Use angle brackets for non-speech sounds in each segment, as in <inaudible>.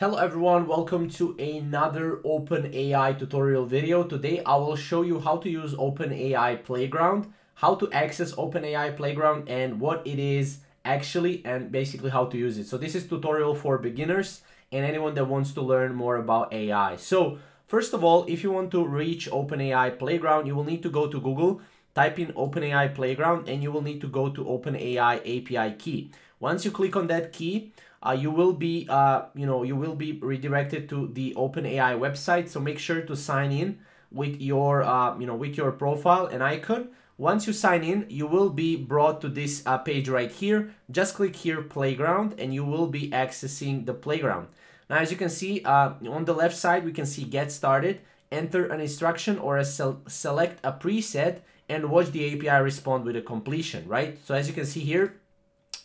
Hello everyone, welcome to another OpenAI tutorial video. Today I will show you how to use OpenAI Playground, how to access OpenAI Playground and what it is actually and basically how to use it. So this is tutorial for beginners and anyone that wants to learn more about AI. So first of all, if you want to reach OpenAI Playground, you will need to go to Google, type in OpenAI Playground and you will need to go to OpenAI API key. Once you click on that key, uh, you will be uh, you know you will be redirected to the OpenAI website. So make sure to sign in with your uh, you know with your profile and icon. Once you sign in, you will be brought to this uh, page right here. Just click here playground and you will be accessing the playground. Now as you can see uh, on the left side we can see get started, enter an instruction or a sel select a preset and watch the API respond with a completion, right? So as you can see here,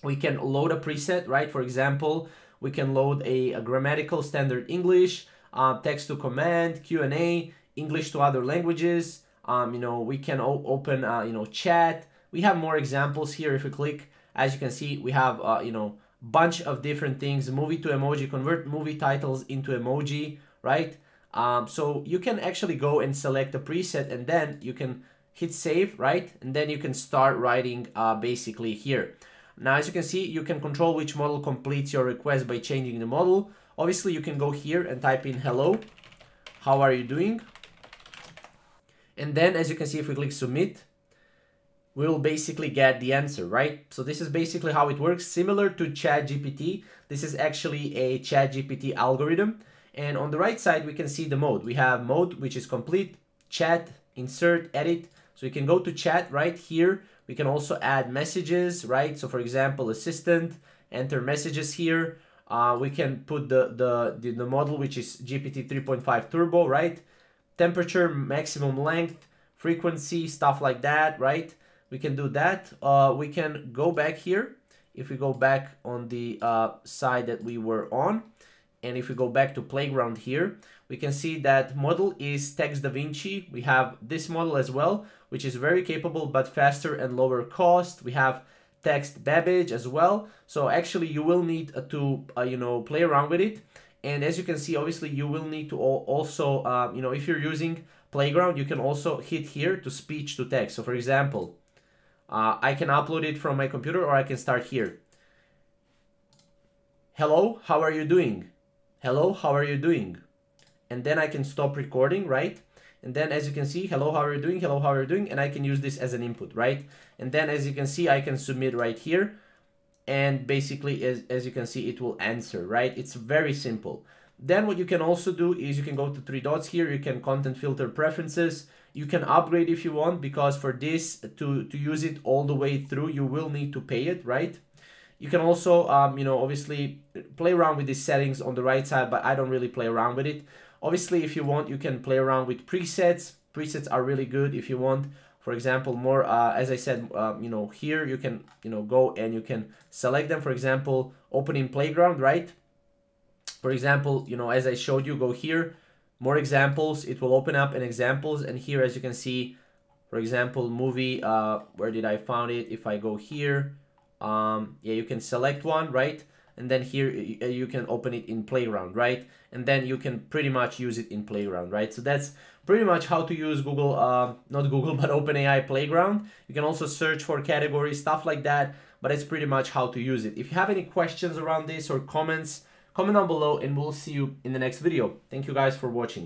we can load a preset, right? For example, we can load a, a grammatical standard English, uh, text to command, Q&A, English to other languages. Um, you know, we can open, uh, you know, chat. We have more examples here. If we click, as you can see, we have, uh, you know, bunch of different things. Movie to emoji, convert movie titles into emoji, right? Um, so you can actually go and select a preset and then you can hit save, right? And then you can start writing uh, basically here. Now, as you can see, you can control which model completes your request by changing the model. Obviously, you can go here and type in hello, how are you doing? And then, as you can see, if we click submit, we'll basically get the answer, right? So this is basically how it works. Similar to ChatGPT, this is actually a ChatGPT algorithm. And on the right side, we can see the mode. We have mode, which is complete, chat, insert, edit. So we can go to chat right here we can also add messages, right? So for example, assistant, enter messages here. Uh, we can put the, the, the, the model, which is GPT 3.5 Turbo, right? Temperature, maximum length, frequency, stuff like that, right? We can do that. Uh, we can go back here. If we go back on the uh, side that we were on, and if we go back to playground here, we can see that model is Text DaVinci. We have this model as well, which is very capable but faster and lower cost. We have Text Babbage as well. So actually you will need uh, to, uh, you know, play around with it. And as you can see, obviously you will need to also, uh, you know, if you're using Playground, you can also hit here to speech to text. So for example, uh, I can upload it from my computer or I can start here. Hello, how are you doing? Hello, how are you doing? and then I can stop recording, right? And then as you can see, hello, how are you doing? Hello, how are you doing? And I can use this as an input, right? And then as you can see, I can submit right here. And basically, as, as you can see, it will answer, right? It's very simple. Then what you can also do is you can go to three dots here. You can content filter preferences. You can upgrade if you want, because for this, to, to use it all the way through, you will need to pay it, right? You can also, um, you know, obviously play around with these settings on the right side, but I don't really play around with it. Obviously, if you want, you can play around with presets. Presets are really good if you want. For example, more, uh, as I said, uh, you know, here you can, you know, go and you can select them. For example, OpenAI playground, right? For example, you know, as I showed you, go here, more examples. It will open up an examples. And here, as you can see, for example, movie, uh, where did I found it? If I go here, um, yeah, you can select one, right? and then here you can open it in playground right? And then you can pretty much use it in playground right? So that's pretty much how to use google uh, not google <laughs> but openai playground. You can also search for categories stuff like that but it's pretty much how to use it. If you have any questions around this or comments comment down below and we'll see you in the next video. Thank you guys for watching